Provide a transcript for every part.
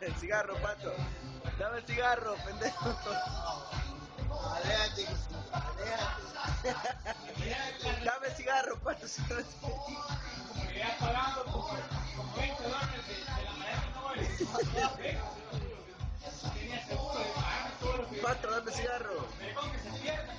el cigarro, pato. Dame el cigarro, pendejo. Aléjate, aléjate. Dame el cigarro, pato. no- Me iba pagando como, como 20 dólares de, la manera no Tenía seguro de pagarme todo lo que Pato, dame el cigarro. me que se pierda,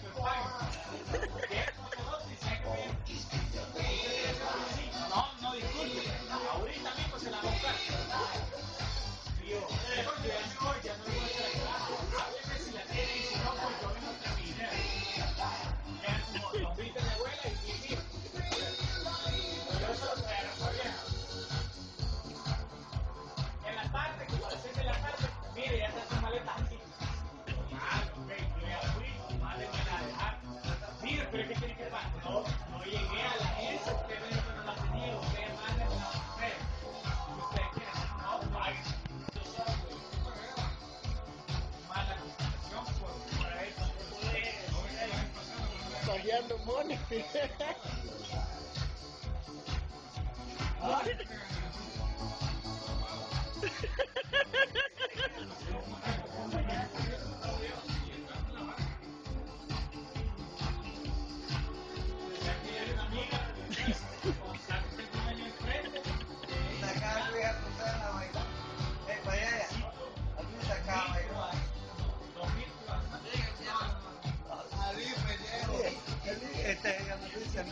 pero es que pasar. No, no la no la tenía, usted. Usted quiere, no, pague. Mala comunicación por, eso. Money. Esta es la se